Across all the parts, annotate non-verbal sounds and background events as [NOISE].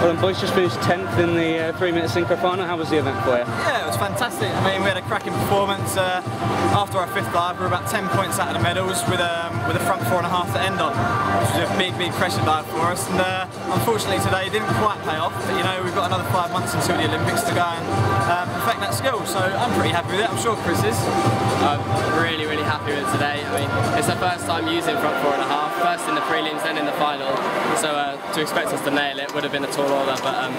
Well, and boys just finished 10th in the uh, three metre synchro final. How was the event for you? Yeah, it was fantastic. I mean, we had a cracking performance. Uh, after our fifth dive, we were about 10 points out of the medals with, um, with a front four and a half to end on, which was a big, big pressure dive for us. And uh, unfortunately today didn't quite pay off, but you know, we've got another five months until the Olympics to go and um, perfect that skill. So I'm pretty happy with it. I'm sure Chris is. I'm really, really happy with it today. I mean, it's the first time using front four and a half, first in the prelims, then in the final. So uh, to expect us to nail it would have been a tall order, but um,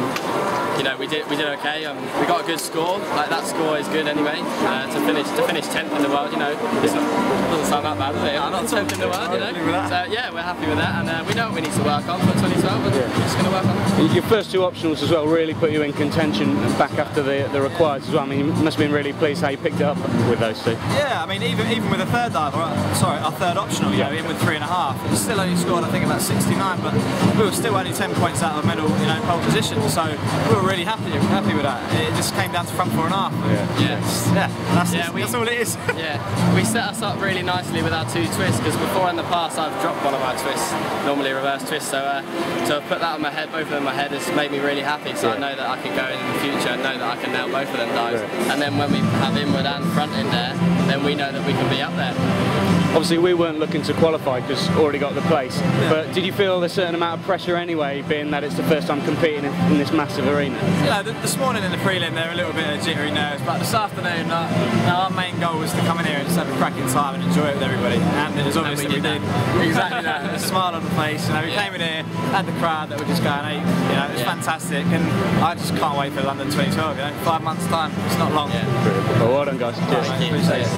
you know we did we did okay. Um, we got a good score. Like that score is good anyway. Uh, to finish to finish tenth in the world, you know, it's doesn't sound that bad, does it? I'm not tenth the world, you know. So yeah, we're happy with that, and uh, we know what we need to work on for 2012, and Yeah. we're just going to work on it. Your first two optionals as well really put you in contention back after the the required as well. I mean, you must have been really pleased how you picked it up with those two. Yeah, I mean, even even with a third dive, or, sorry, our third optional, you know, inward three and a half, we still only scored, I think, about 69, but we were still only 10 points out of the medal, you know, pole position. So we were really happy happy with that. It just came down to front four and a half. Yeah. Yeah, that's, Yeah, we- that's all it is. [LAUGHS] Yeah, we set us up really nicely with our two twists because before in the past I've dropped one of my twists, normally reverse twist. So uh, to have put that on my head, both of them on my head, has made me really happy. So I know that I can go in the future and know that I can nail both of them dives. And then when we have inward and front in there, then we know that we can be up there. Obviously, we weren't looking to qualify because already got the place. But did you feel a certain amount of pressure anyway, being that it's the first time competing in, in this massive arena? Yeah, th- this morning in the prelim there were a little bit of jittery nerves, but this afternoon uh, our main goal was to come in here and just have a cracking time and enjoy it with everybody. And it was obvious we that we did did. exactly that. A smile on the face. You know, we Yeah. came in here, had the crowd that were just going, hey, you know, it was Yeah. fantastic. And I just can't wait for London 2012. You know, five months time. It's not long. Yeah. Well, well done, guys. Cheers. Thank you. Appreciate it.